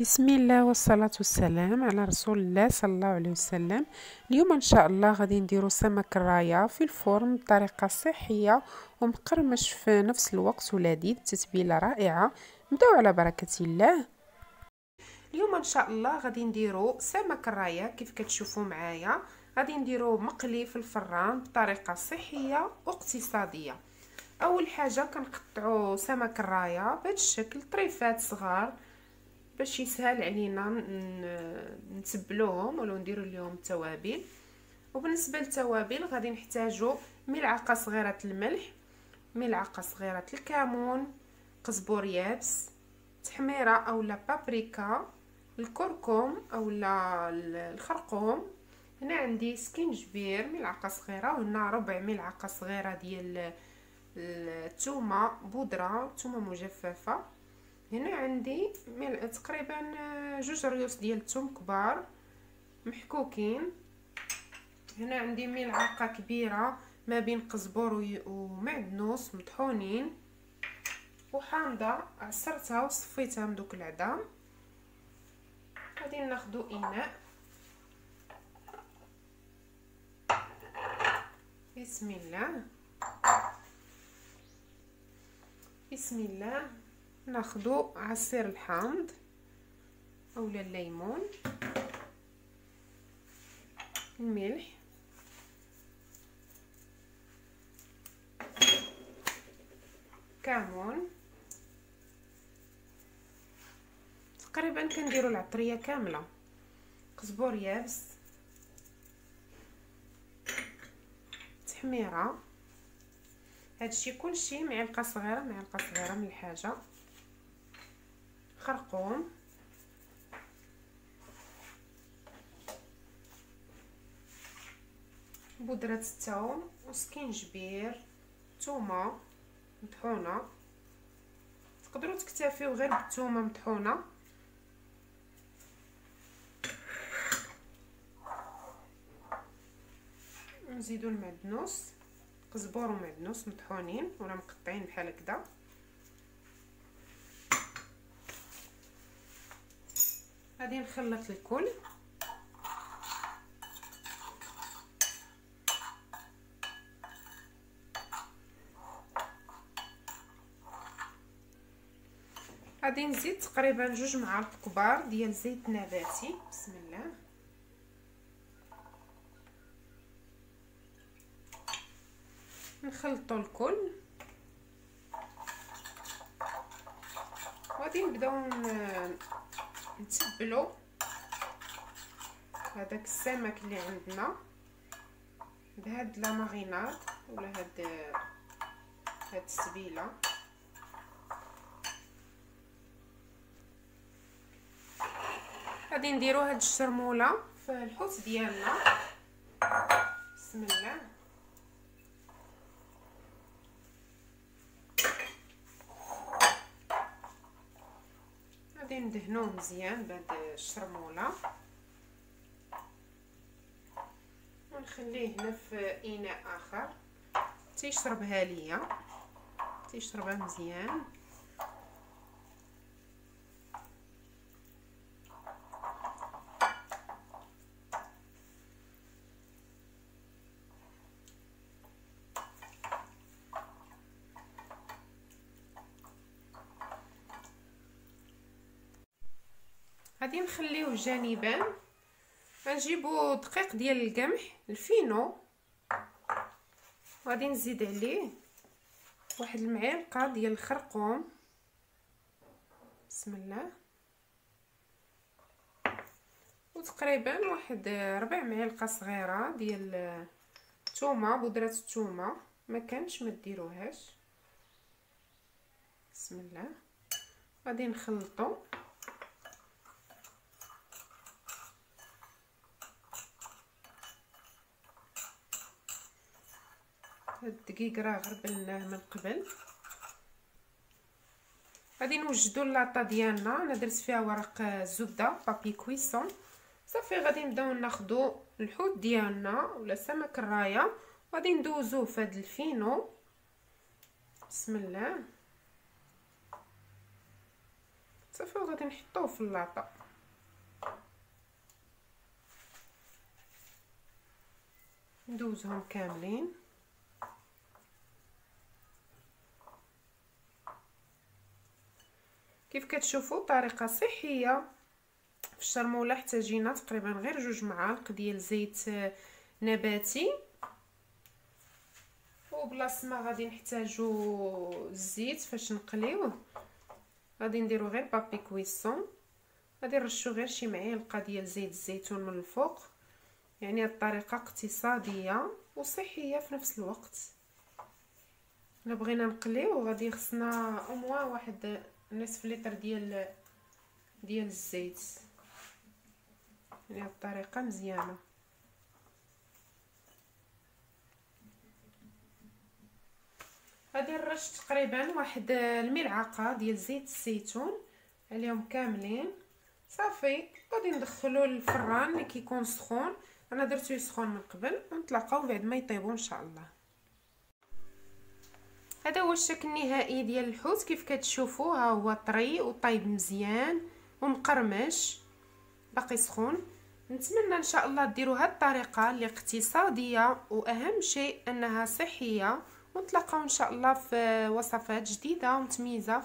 بسم الله والصلاة والسلام على رسول الله صلى الله عليه وسلم. اليوم إن شاء الله غادي نديرو سمك الراية في الفرن بطريقة صحية ومقرمش في نفس الوقت ولذيذ تتبيلة رائعة. نبدأو على بركة الله. اليوم إن شاء الله غادي نديرو سمك الراية كيف كتشوفوا معايا. غادي نديرو مقلي في الفران بطريقة صحية واقتصادية. أول حاجة كنقطعو سمك الراية بهذا الشكل طريفات صغار. باش يسهل علينا نتبلوهم ولا نديروا لهم التوابل وبالنسبة للتوابل غادي نحتاجو ملعقة صغيرة الملح ملعقة صغيرة الكمون قزبور يابس تحميرة اولا بابريكا الكركم اولا الخرقوم. هنا عندي سكينجبير ملعقة صغيرة وهنا ربع ملعقة صغيرة ديال الثومه بودرة ثومه مجففة. هنا عندي تقريبا آه، جوج ريوس ديال الثوم كبار محكوكين. هنا عندي ملعقه كبيرة ما بين قزبور ومعدنوس مطحونين. وحامضة عصرتها وصفيتها من دوك العظام. غادي ناخذ إناء. بسم الله. بسم الله. ناخدو عصير الحامض اولا الليمون الملح كمون تقريبا كنديروا العطرية كاملة قزبور يابس تحميرة. هادشي كلشي معلقة صغيرة معلقة صغيرة من الحاجة. خرقوم بودرة الثوم وسكينجبير ثومة مطحونة. تقدروا تكتفيو غير بالثومة مطحونة. نزيدو المعدنوس. قزبور ومعدنوس مطحونين ولا مقطعين بحال هكذا. غادي نخلط الكل. غادي نزيد تقريبا جوج معالق كبار ديال زيت نباتي. بسم الله. نخلطوا الكل. غادي نبداو نتبلو هذاك السمك اللي عندنا. بهاد لا ماريناد ولا هاد هاد السبيلة. غادي نديرو هاد الشرمولة في الحوت ديالنا. بسم الله. غادي ندهنوه مزيان بهاد الشرموله ونخليه هنا في اناء اخر تيشربها ليا تيشربها مزيان غادي نخليوه جانبا. غنجيبو دقيق ديال القمح الفينو. غادي نزيد عليه واحد المعلقة ديال الخرقوم. بسم الله. وتقريبا واحد ربع معلقة صغيرة ديال الثومه بودرة الثومه ما كانش ما ديروهاش. بسم الله. غادي نخلطو. الدقيق راه غربلناه من قبل. غادي نوجدو لاطا ديالنا. أنا درت فيها ورق الزبده بابي كويسون صافي غادي نبداو ناخدو الحوت ديالنا ولا سمك الرايه غادي ندوزوه في هاد الفينو. بسم الله. صافي وغادي نحطوه في اللاطه ندوزهم كاملين. كيف كتشوفوا طريقة صحية. في الشرمولة احتاجينا تقريبا غير جوج معالق ديال زيت نباتي. وبلاصه ما غادي نحتاجو الزيت فاش نقليوه. غادي نديرو غير بابي كويسون غادي نرشو غير شي معلقة ديال زيت الزيتون من الفوق. يعني الطريقة اقتصادية وصحية في نفس الوقت. إلا بغينا نقليو غادي خصنا أو واحد نصف لتر ديال ديال الزيت. يعني الطريقة مزيانة. غادي نرش تقريبا واحد الملعقة ديال زيت الزيتون عليهم كاملين. صافي غادي ندخلو للفران اللي كيكون سخون. أنا درتو يسخن من قبل ونتلاقاو بعد ما يطيبوا إن شاء الله. هذا هو الشكل النهائي ديال الحوت. كيف كتشوفوا ها هو طري وطيب مزيان ومقرمش. باقي سخون. نتمنى إن شاء الله ديروا هاد الطريقة اللي اقتصادية وأهم شيء أنها صحية. ونتلاقاو إن شاء الله في وصفات جديدة ومتميزه